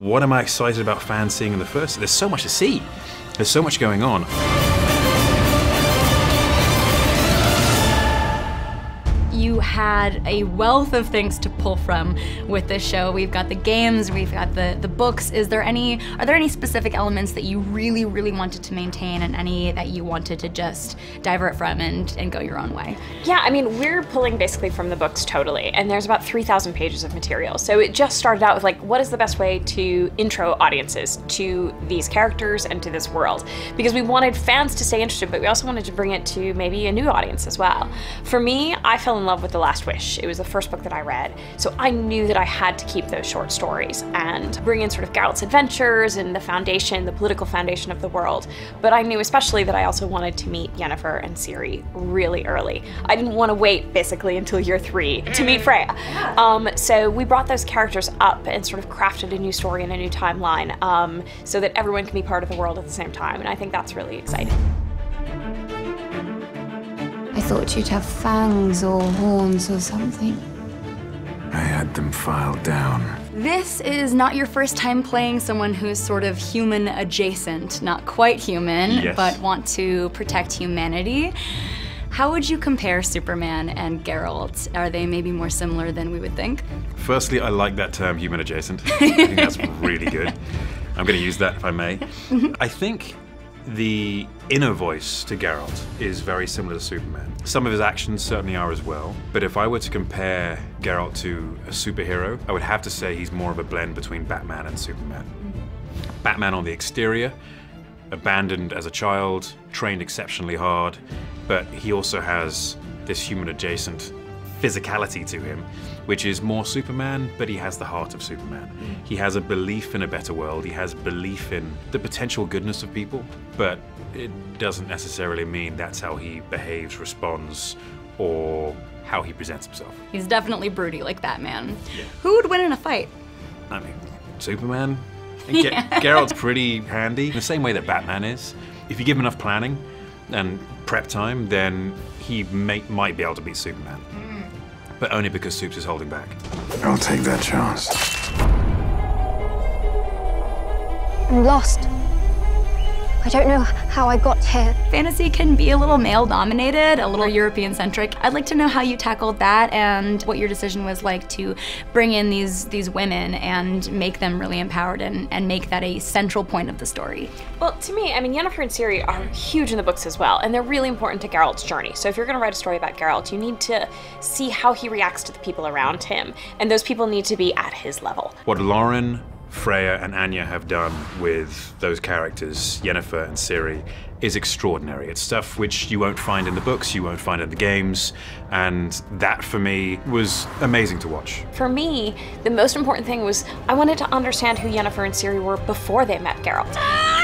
What am I excited about fans seeing in the first? There's so much to see. There's so much going on. Had a wealth of things to pull from with this show. We've got the games, we've got the, the books. Is there any, are there any specific elements that you really, really wanted to maintain and any that you wanted to just divert from and, and go your own way? Yeah, I mean, we're pulling basically from the books totally, and there's about 3,000 pages of material. So it just started out with like, what is the best way to intro audiences to these characters and to this world? Because we wanted fans to stay interested, but we also wanted to bring it to maybe a new audience as well. For me, I fell in love with The Last Wish. It was the first book that I read, so I knew that I had to keep those short stories and bring in sort of Geralt's adventures and the foundation, the political foundation of the world. But I knew especially that I also wanted to meet Yennefer and Ciri really early. I didn't want to wait basically until year three to meet Freya. Um, so we brought those characters up and sort of crafted a new story and a new timeline um, so that everyone can be part of the world at the same time, and I think that's really exciting. I thought you'd have fangs or horns or something. I had them filed down. This is not your first time playing someone who's sort of human adjacent, not quite human, Yes. but want to protect humanity. How would you compare Superman and Geralt? Are they maybe more similar than we would think? Firstly, I like that term, human adjacent. I think that's really good. I'm going to use that if I may. Mm-hmm. I think the inner voice to Geralt is very similar to Superman. Some of his actions certainly are as well, but if I were to compare Geralt to a superhero, I would have to say he's more of a blend between Batman and Superman. Mm-hmm. Batman on the exterior, abandoned as a child, trained exceptionally hard, but he also has this human adjacent physicality to him, which is more Superman, but he has the heart of Superman. Mm. He has a belief in a better world, he has belief in the potential goodness of people, but it doesn't necessarily mean that's how he behaves, responds, or how he presents himself. He's definitely broody like Batman. Who would win in a fight? I mean, Superman? I think Ge- Geralt's pretty handy, in the same way that Batman is. If you give him enough planning and prep time, then he may, might be able to beat Superman. Mm. But only because Supes is holding back. I'll take that chance. I'm lost. I don't know how I got here. Fantasy can be a little male dominated, a little European centric. I'd like to know how you tackled that and what your decision was like to bring in these these women and make them really empowered and, and make that a central point of the story. Well, to me, I mean, Yennefer and Ciri are huge in the books as well, and they're really important to Geralt's journey. So if you're going to write a story about Geralt, you need to see how he reacts to the people around him, and those people need to be at his level. What Lauren, Freya, and Anya have done with those characters, Yennefer and Ciri, is extraordinary. It's stuff which you won't find in the books, you won't find in the games, and that for me was amazing to watch. For me, the most important thing was I wanted to understand who Yennefer and Ciri were before they met Geralt.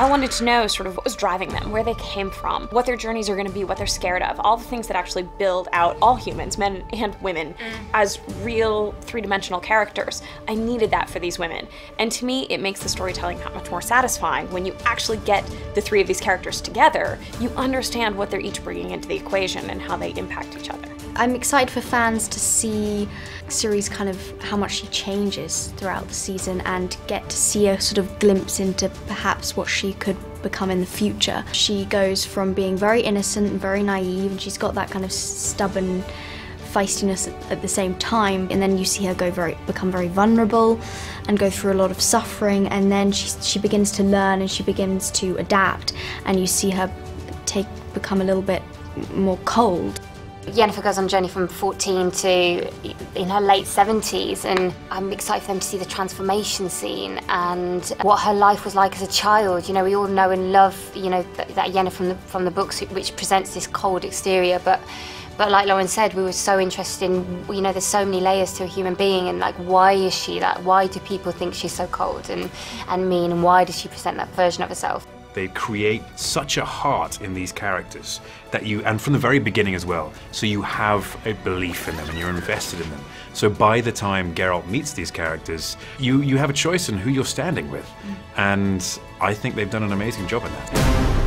I wanted to know sort of what was driving them, where they came from, what their journeys are going to be, what they're scared of, all the things that actually build out all humans, men and women, mm. as real three dimensional characters. I needed that for these women. And to me, it makes the storytelling that much more satisfying. When you actually get the three of these characters together, you understand what they're each bringing into the equation and how they impact each other. I'm excited for fans to see Ciri's kind of how much she changes throughout the season and get to see a sort of glimpse into perhaps what she could become in the future. She goes from being very innocent and very naive, and she's got that kind of stubborn feistiness at, the same time and then you see her go very become very vulnerable and go through a lot of suffering and then she, she begins to learn and she begins to adapt and you see her take become a little bit more cold Yennefer goes on a journey from 14 to in her late 70s, and I'm excited for them to see the transformation scene and what her life was like as a child. You know, we all know and love, you know, that, that from the, from the books, which presents this cold exterior, but. But like Lauren said, we were so interested in, you know, there's so many layers to a human being and like, why is she that? Why do people think she's so cold and, and mean? And why does she present that version of herself? They create such a heart in these characters that you, and from the very beginning as well, so you have a belief in them and you're invested in them. So by the time Geralt meets these characters, you, you have a choice in who you're standing with. And I think they've done an amazing job in that.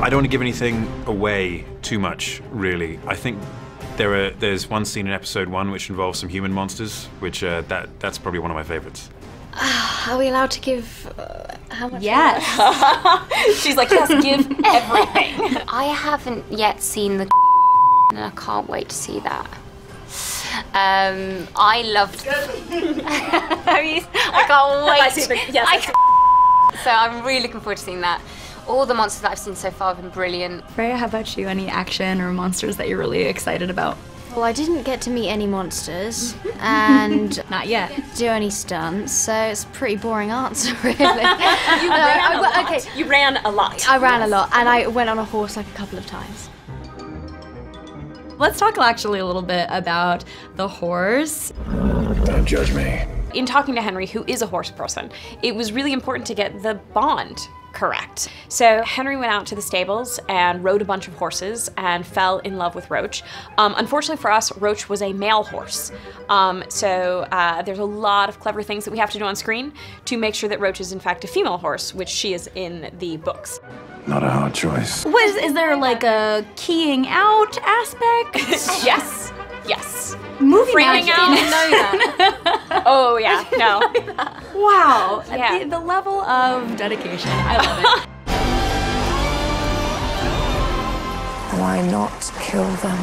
I don't want to give anything away too much, really. I think There are there's one scene in episode one which involves some human monsters, which uh, that that's probably one of my favorites. Are we allowed to give uh, how much? Yes. She's like, yes, give everything. I haven't yet seen the and I can't wait to see that. Um, I loved. I can't wait. I see the- yes, I I- so I'm really looking forward to seeing that. All the monsters that I've seen so far have been brilliant. Freya, how about you? Any action or monsters that you're really excited about? Well, I didn't get to meet any monsters and Not yet. do any stunts, so it's a pretty boring answer, really. I, ran uh, a lot. okay, You ran a lot. I ran a lot and I went on a horse like a couple of times. Let's talk actually a little bit about the horse. Don't judge me. in talking to Henry, who is a horse person, it was really important to get the bond correct. So Henry went out to the stables and rode a bunch of horses and fell in love with Roach. Um, unfortunately for us, Roach was a male horse. Um, so uh, there's a lot of clever things that we have to do on screen to make sure that Roach is in fact a female horse, which she is in the books. Not a hard choice. What is, is there like a keying out aspect? yes, yes. Movie Framing magic. out. know that. Oh yeah, no. Wow. Yeah. The, the level of dedication. I love it. Why not kill them?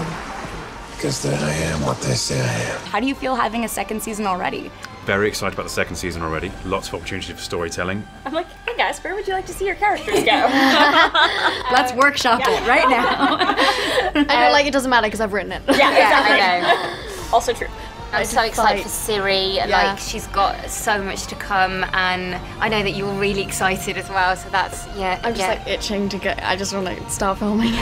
Because that I am what they say I am. How do you feel having a second season already? Very excited about the second season already. Lots of opportunity for storytelling. I'm like, hey guys, where would you like to see your characters go? Let's uh, workshop it right now. I know, uh, like, it doesn't matter because I've written it. yeah, exactly. I know. Also true. I'm so excited like- for Ciri. Yeah. Like she's got so much to come, and I know that you're really excited as well. So that's yeah. I'm just yeah. like itching to get. I just want to start filming.